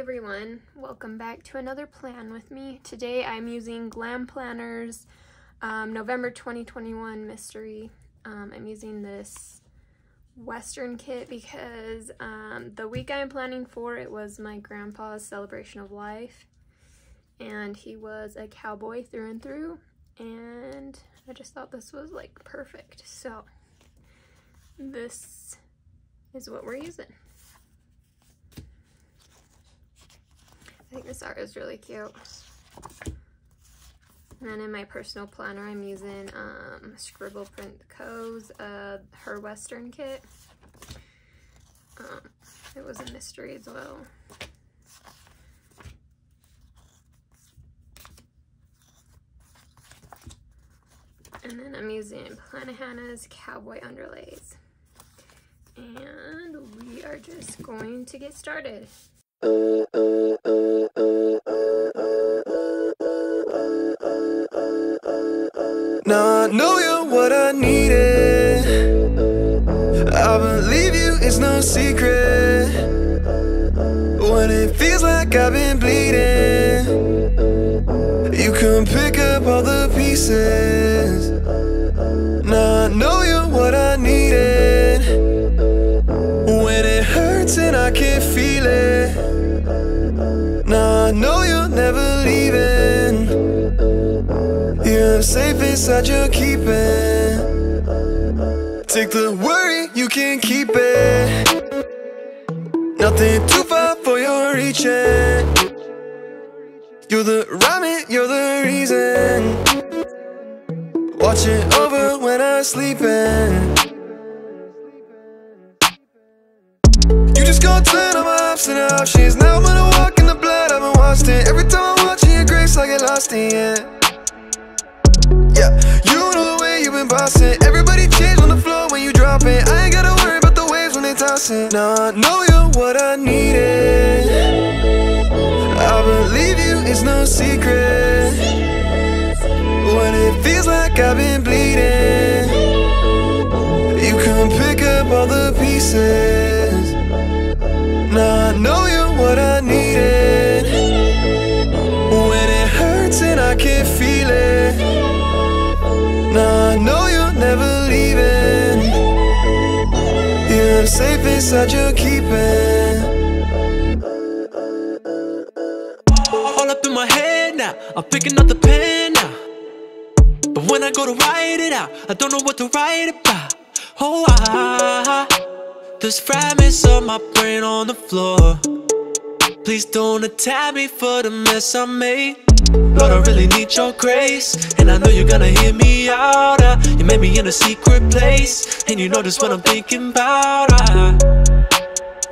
everyone, welcome back to another plan with me. Today I'm using Glam Planners um, November 2021 Mystery. Um, I'm using this Western kit because um, the week I'm planning for it was my grandpa's celebration of life and he was a cowboy through and through and I just thought this was like perfect. So this is what we're using. I think this art is really cute. And then in my personal planner, I'm using um, Scribble Prints Co's uh, Her Western kit. Um, it was a mystery as well. And then I'm using Plannahana's Cowboy Underlays. And we are just going to get started. Now I know you're what I needed. I believe you, it's no secret. When it feels like I've been bleeding, you can pick up all the pieces. Now I know you're what I needed. When it hurts and I can't feel it. Safe inside your keeping. Take the worry, you can keep it. Nothing too far for your reaching. You're the rhyme, you're the reason. Watching over when I'm sleeping. You just gonna turn on my ups and options. Now I'm gonna walk constant Every time I'm watching your grace I get lost in. it Yeah, you know the way you've been bossing. Everybody change on the floor when you drop it. I ain't gotta worry about the waves when they tossing. I know you're what I needed. I believe you, it's no secret. When it feels like I've been bleeding You can pick up all the pieces. I know You're safe inside your keeping. All up in my head now. I'm picking up the pen now. But when I go to write it out I don't know what to write about. Oh, I There's fragments of my brain on the floor. Please don't attack me for the mess I made Lord, I really need your grace. And I know you're gonna hear me out. Uh, You made me in a secret place. And you know just what I'm thinking about. Uh.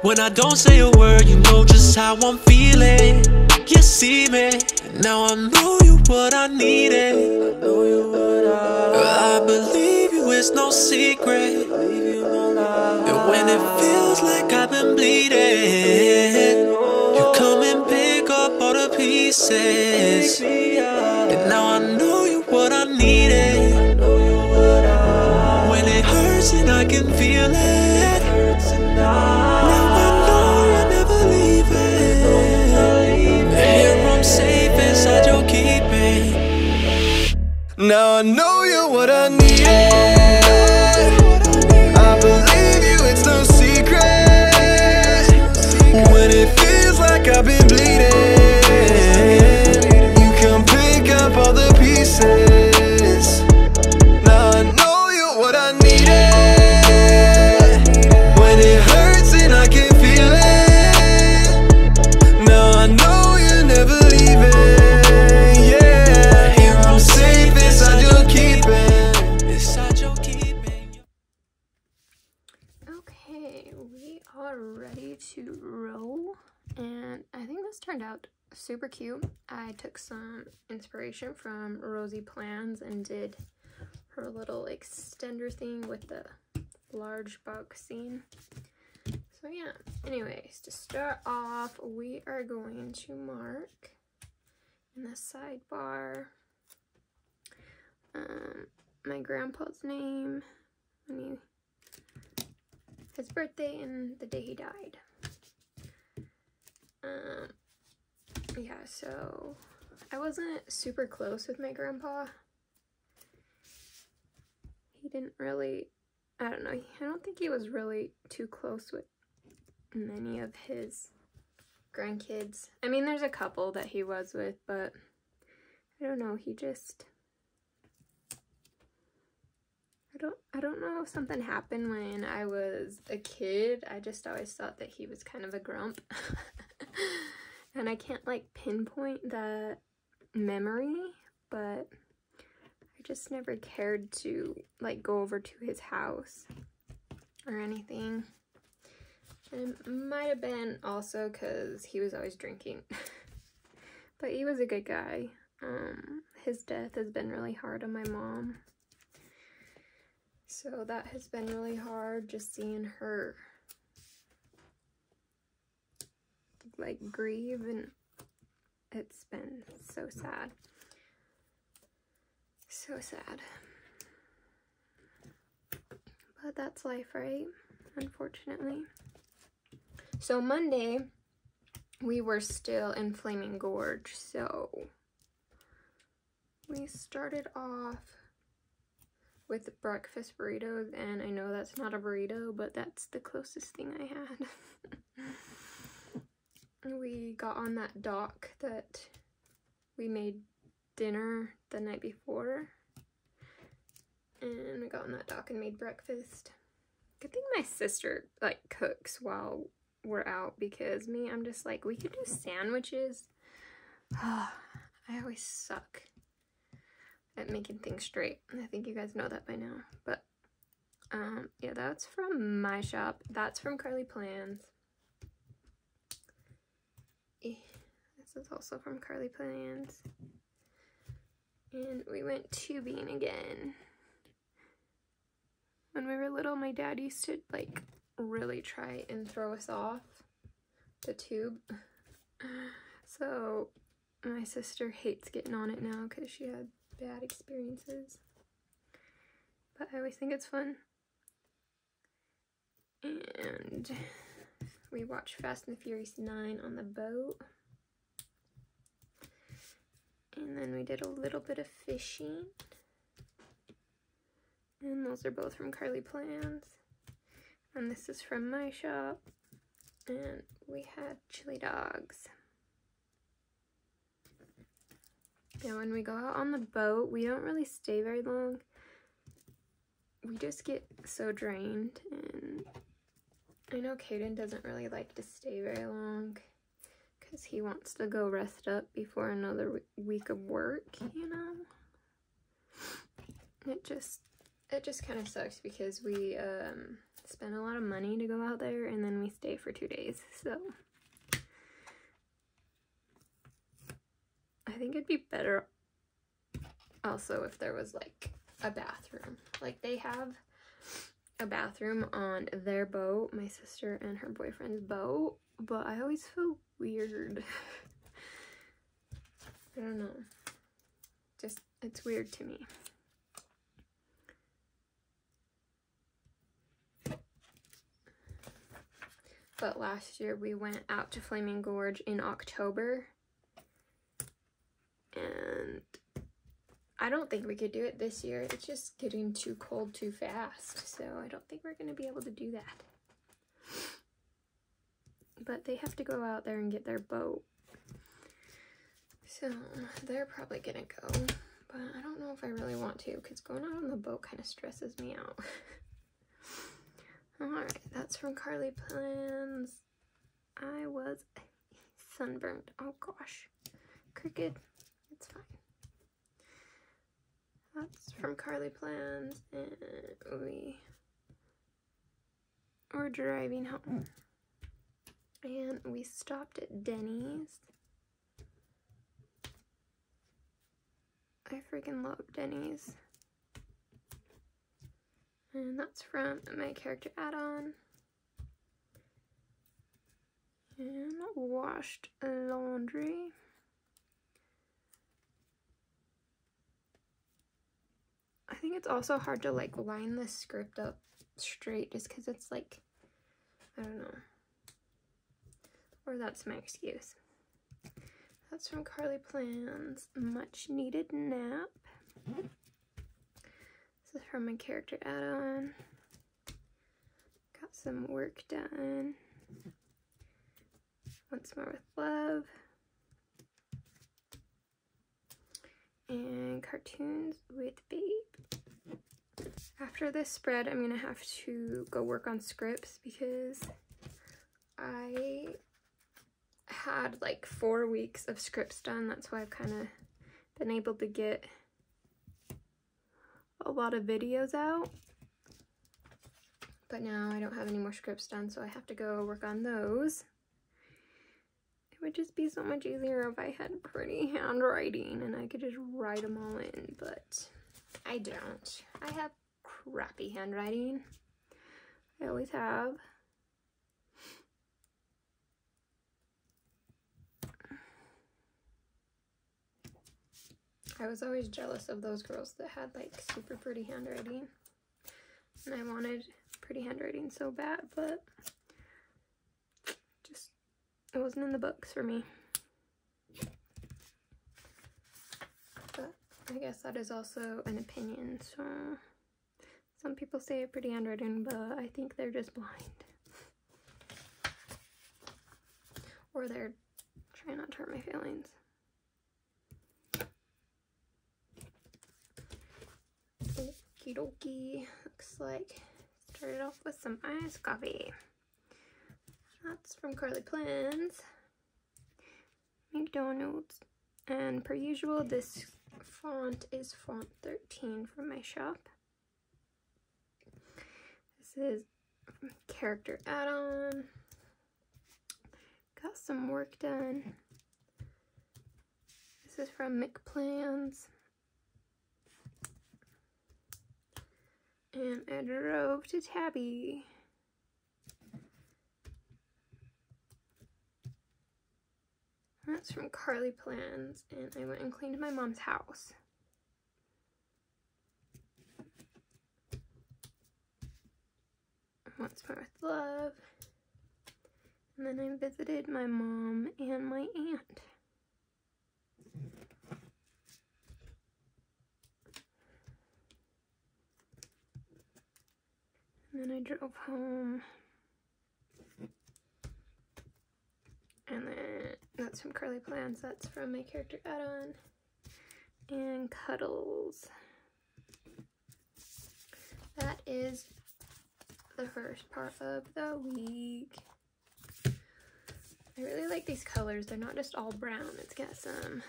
When I don't say a word, you know just how I'm feeling. You see me, now I know you what I needed. I know you what I I believe you, it's no secret. And when it feels like I've been bleeding pieces. And now I know you what I needed. When it hurts and I can feel it. Now I know you're never leaving Here I'm safe inside your keeping. Now I know you're what I needed super cute. I took some inspiration from Rosie Plans and did her little extender thing with the large box scene. So yeah, anyways, to start off, we are going to mark in the sidebar um, my grandpa's name, he, his birthday, and the day he died. Um, yeah, so I wasn't super close with my grandpa. He didn't really, I don't know, I don't think he was really too close with many of his grandkids. I mean, there's a couple that he was with, but I don't know, he just I don't I don't know if something happened when I was a kid. I just always thought that he was kind of a grump. and I can't like pinpoint that memory, but I just never cared to like go over to his house or anything. And it might have been also because he was always drinking. but he was a good guy. Um, his death has been really hard on my mom. So that has been really hard just seeing her like grieve and it's been so sad. So sad. But that's life, right? Unfortunately. So Monday, we were still in Flaming Gorge, so we started off with breakfast burritos, and I know that's not a burrito, but that's the closest thing I had. we got on that dock that we made dinner the night before, and we got on that dock and made breakfast. Good thing my sister, like, cooks while we're out, because me, I'm just like, we could do sandwiches. I always suck at making things straight. I think you guys know that by now. But um, yeah, that's from my shop. That's from Carlea Plans. Eh, this is also from Carlea Plans. And we went tubing again. When we were little, my dad used to like really try and throw us off the tube. So my sister hates getting on it now because she had bad experiences. But I always think it's fun. And we watched Fast and the Furious 9 on the boat. And then we did a little bit of fishing. And those are both from Carlea Plans. And this is from my shop. And we had chili dogs. Yeah, when we go out on the boat, we don't really stay very long. We just get so drained, and I know Caden doesn't really like to stay very long because he wants to go rest up before another week of work, you know? It just, it just kind of sucks because we um, spend a lot of money to go out there and then we stay for two days, so... I think it'd be better also if there was like a bathroom. Like they have a bathroom on their boat, my sister and her boyfriend's boat, but I always feel weird. I don't know. Just, it's weird to me. But last year we went out to Flaming Gorge in October I don't think we could do it this year. It's just getting too cold too fast. So I don't think we're going to be able to do that. But they have to go out there and get their boat. So they're probably going to go. But I don't know if I really want to because going out on the boat kind of stresses me out. Alright, that's from Carlea Plans. I was sunburned. Oh gosh. Cricket. It's fine. That's from Carlea Plans, and we were driving home. And we stopped at Denny's. I freaking love Denny's. And that's from my character add-on. And washed laundry. I think it's also hard to like line the script up straight just because it's like, I don't know. Or that's my excuse. That's from Carlea Plans, Much Needed Nap. This is from my character add-on. Got some work done. Once More with Love. And Cartoons with Babe. After this spread, I'm going to have to go work on scripts because I had like four weeks of scripts done. That's why I've kind of been able to get a lot of videos out. But now I don't have any more scripts done, so I have to go work on those. It would just be so much easier if I had pretty handwriting and I could just write them all in, but I don't. I have crappy handwriting. I always have. I was always jealous of those girls that had like super pretty handwriting. And I wanted pretty handwriting so bad, but it wasn't in the books for me. But I guess that is also an opinion, so some people say it's pretty handwriting, but I think they're just blind. Or they're trying not to hurt my feelings. Okie dokie. Looks like started off with some iced coffee. That's from Carlea Plans. McDonald's. And per usual, this font is font 13 from my shop. This is character add-on. Got some work done. This is from MicPlans. and I drove to Tabby. That's from Carlea Plans, and I went and cleaned my mom's house. Once more with love. And then I visited my mom and my aunt. And then I drove home. And that's from Carlea Plans. That's from my character add-on. And Cuddles. That is the first part of the week. I really like these colors. They're not just all brown. It's got some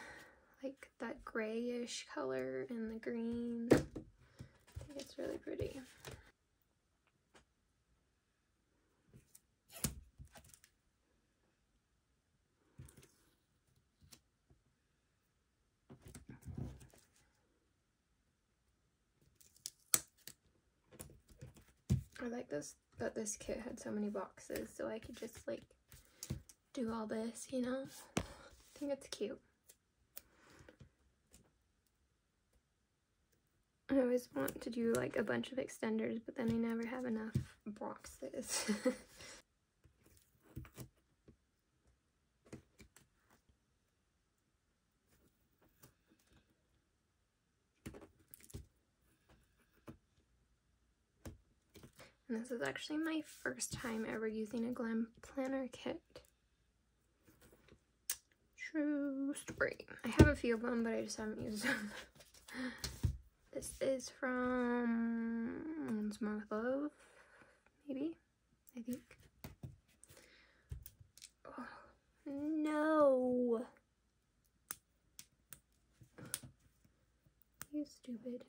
like that grayish color and the green. I think it's really pretty. I like this that this kit had so many boxes so I could just like do all this, you know? I think it's cute. I always want to do like a bunch of extenders, but then I never have enough boxes. And this is actually my first time ever using a Glam Planner kit. True story. I have a few of them, but I just haven't used them. this is from Once More With Love, maybe, I think. Oh, no! You stupid.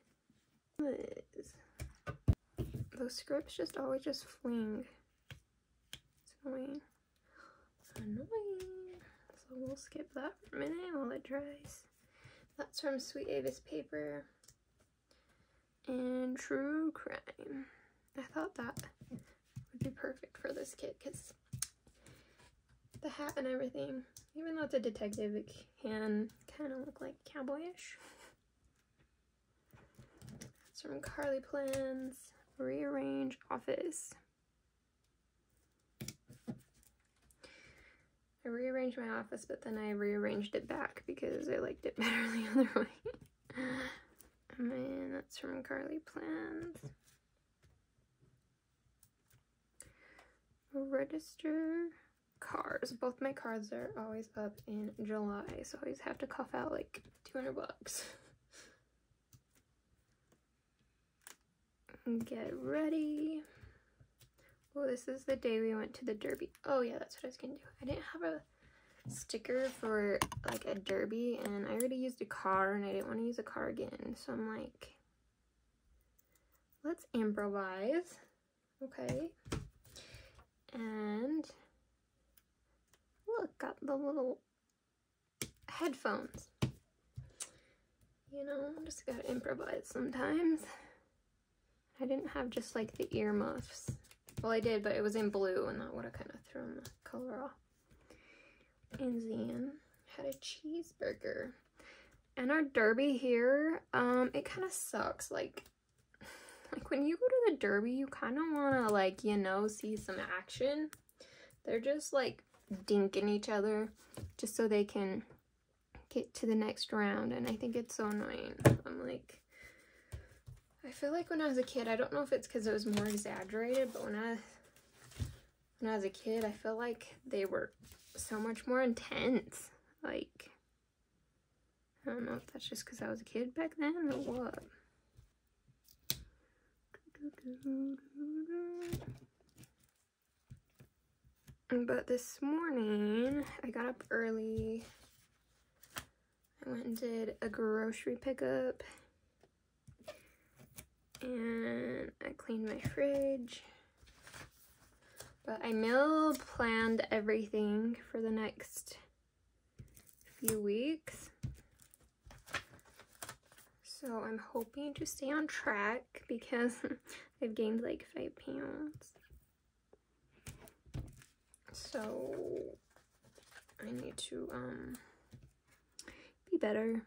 Those scripts just always just fling. It's annoying. Annoying. So we'll skip that for a minute while it dries. That's from Sweet Ava's Paper and True Crime. I thought that would be perfect for this kit because the hat and everything, even though it's a detective, it can kind of look like cowboyish. That's from Carlea Plans rearrange office. I rearranged my office, but then I rearranged it back because I liked it better the other way. and that's from Carlea Plans. Register cars. Both my cards are always up in July, so I always have to cough out like 200 bucks. Get ready. Oh, this is the day we went to the derby. Oh yeah, that's what I was gonna do. I didn't have a sticker for like a derby and I already used a car and I didn't want to use a car again. So I'm like, let's improvise. Okay. And look, got the little headphones. You know, just gotta improvise sometimes. I didn't have just like the earmuffs. Well, I did, but it was in blue, and that would have kind of thrown the color off. And then had a cheeseburger. And our derby here, um, it kind of sucks. Like, like when you go to the derby, you kind of want to, like, you know, see some action. They're just, like, dinking each other just so they can get to the next round. And I think it's so annoying. I'm like, I feel like when I was a kid, I don't know if it's because it was more exaggerated, but when I when I was a kid, I feel like they were so much more intense. Like, I don't know if that's just because I was a kid back then or what. But this morning, I got up early. I went and did a grocery pickup and I cleaned my fridge. But I meal planned everything for the next few weeks. So I'm hoping to stay on track because I've gained like five pounds. So I need to um be better.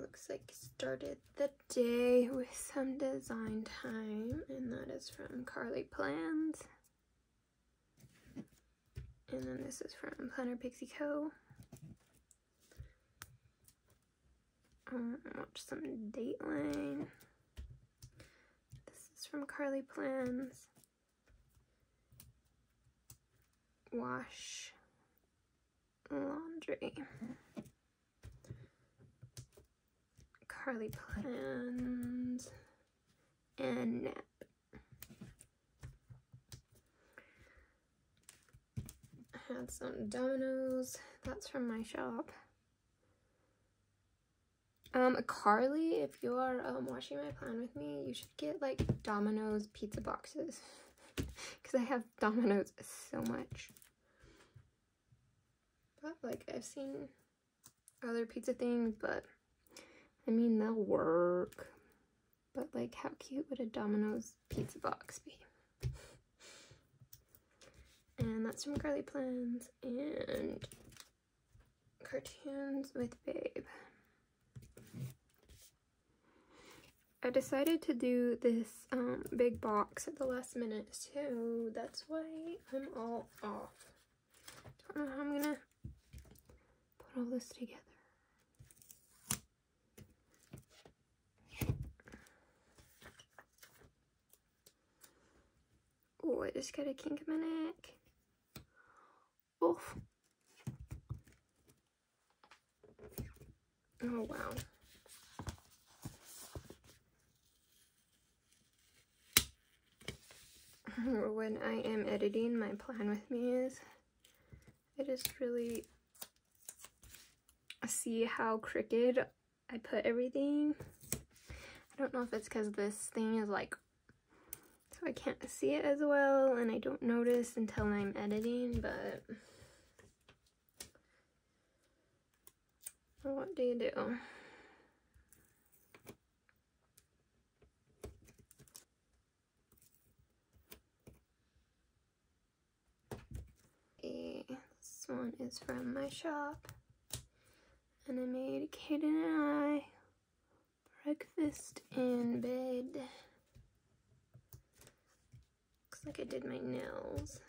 Looks like started the day with some design time and that is from Carlea Plans. And then this is from Planner Pixie Co. Um, watch some Dateline. This is from Carlea Plans. Wash laundry. Carlea Plans, and Nap. I had some Domino's. That's from my shop. Um, Carlea, if you are um, watching my plan with me, you should get like Domino's pizza boxes. Because I have Domino's so much. But like I've seen other pizza things, but I mean, they'll work. But, like, how cute would a Domino's pizza box be? And that's from Carlea Plans and Cartoons with Babe. I decided to do this um, big box at the last minute, so that's why I'm all off. Don't know how I'm gonna put all this together. Oh, I just got a kink in my neck. Oof. Oh, wow. when I am editing, my plan with me is I just really see how crooked I put everything. I don't know if it's because this thing is like so I can't see it as well and I don't notice until I'm editing, but what do you do? this one is from my shop and I made Kaden and I breakfast in bed. Looks like I did my nails.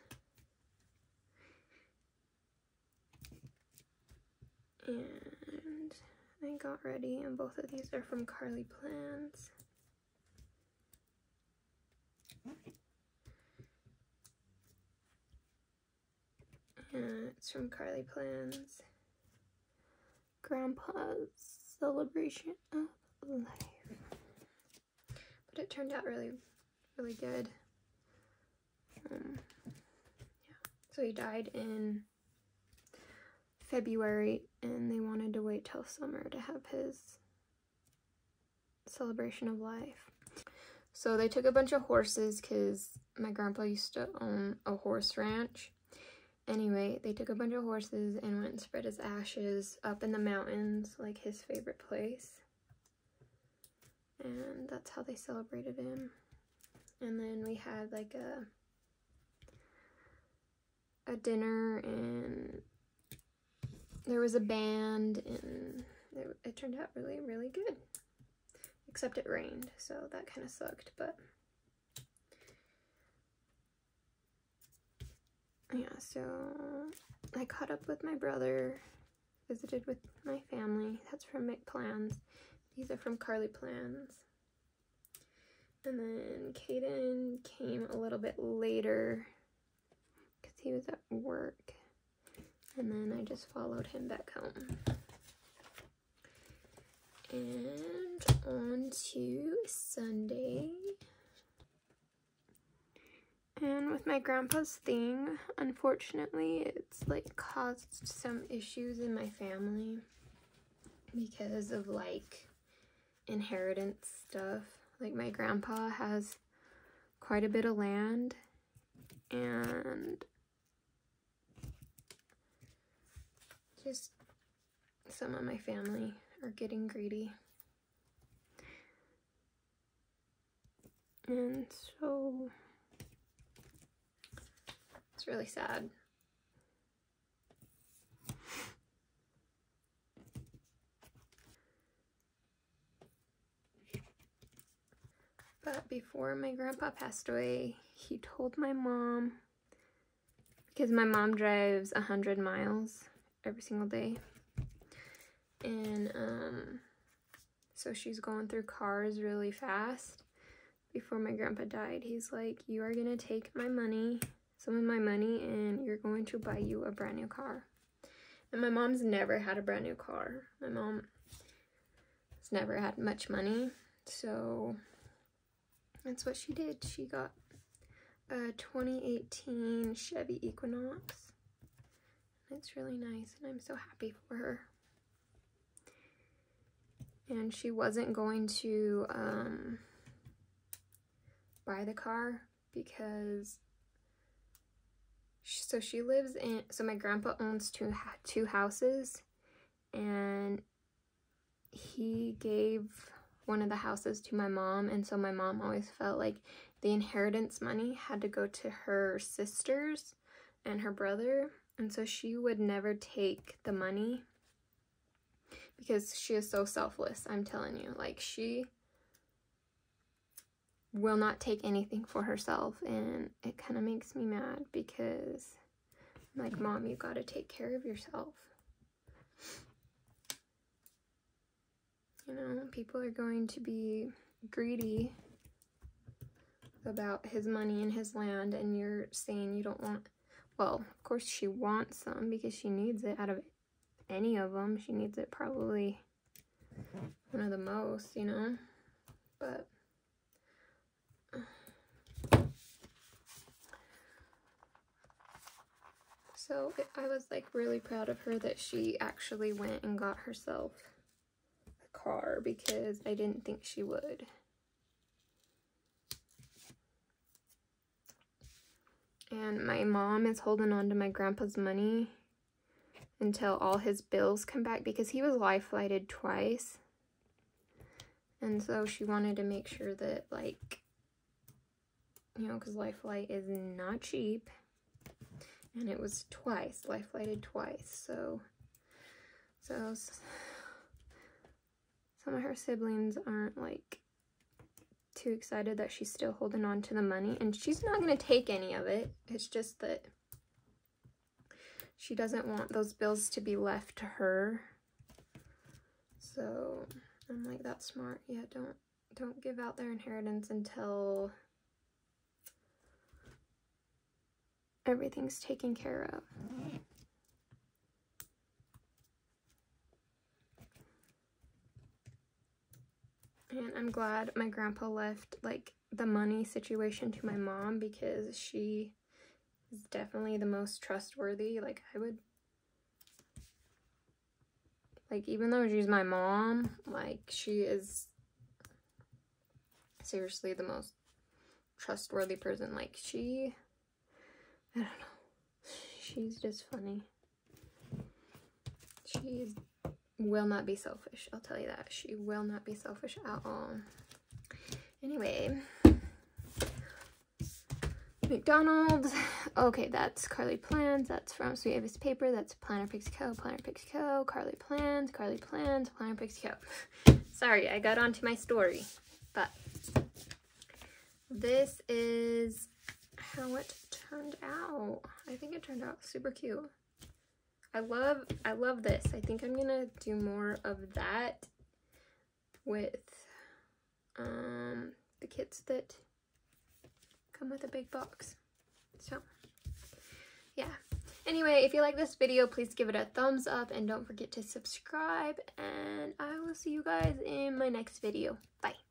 And I got ready, and both of these are from Carlea Plans. And it's from Carlea Plans. Grandpa's celebration of life. But it turned out really, really good. Um, yeah. So he died in February, and they wanted to wait till summer to have his celebration of life. So they took a bunch of horses because my grandpa used to own a horse ranch. Anyway, they took a bunch of horses and went and spread his ashes up in the mountains, like his favorite place. And that's how they celebrated him. And then we had like a a dinner and there was a band and it, it turned out really really good. Except it rained so that kind of sucked but yeah so i caught up with my brother visited with my family. That's from MicPlans these are from Carlea Plans. And then Caden came a little bit later he was at work and then I just followed him back home. And on to Sunday. And with my grandpa's thing, unfortunately, it's like caused some issues in my family because of like inheritance stuff. Like my grandpa has quite a bit of land and just some of my family are getting greedy. And so it's really sad. But before my grandpa passed away, he told my mom, because my mom drives 100 miles every single day. And um, so she's going through cars really fast. Before my grandpa died, he's like, You are going to take my money, some of my money, and you're going to buy you a brand new car. And my mom's never had a brand new car. My mom has never had much money. So that's what she did. She got a 2018 Chevy Equinox it's really nice and I'm so happy for her. And she wasn't going to um, buy the car because so she lives in so my grandpa owns two two houses and he gave one of the houses to my mom and so my mom always felt like the inheritance money had to go to her sisters and her brother and so she would never take the money because she is so selfless, I'm telling you. Like, she will not take anything for herself. And it kind of makes me mad because I'm like, Mom, you got to take care of yourself. You know, people are going to be greedy about his money and his land, and you're saying you don't want well, of course she wants some because she needs it out of any of them. She needs it probably one of the most, you know? But... So I was like really proud of her that she actually went and got herself a car because I didn't think she would. And my mom is holding on to my grandpa's money until all his bills come back because he was life flighted twice. And so she wanted to make sure that, like, you know, because life flight is not cheap. And it was twice, life flighted twice. So, so some of her siblings aren't, like, too excited that she's still holding on to the money and she's not going to take any of it. It's just that she doesn't want those bills to be left to her. So I'm like, that's smart. Yeah, don't don't give out their inheritance until everything's taken care of. And I'm glad my grandpa left like the money situation to my mom because she is definitely the most trustworthy. Like I would like even though she's my mom, like she is seriously the most trustworthy person. Like she I don't know. She's just funny. She's will not be selfish. I'll tell you that. She will not be selfish at all. Anyway. McDonald's. Okay, that's Carlea Plans. That's from Sweet Ava's Paper. That's Planner Pixie Co. Planner Pixie Co. Carlea Plans. Carlea Plans. Planner Pixie Co. Sorry, I got onto my story. But this is how it turned out. I think it turned out super cute. I love I love this. I think I'm gonna do more of that with um the kits that come with a big box. So yeah. Anyway, if you like this video, please give it a thumbs up and don't forget to subscribe and I will see you guys in my next video. Bye.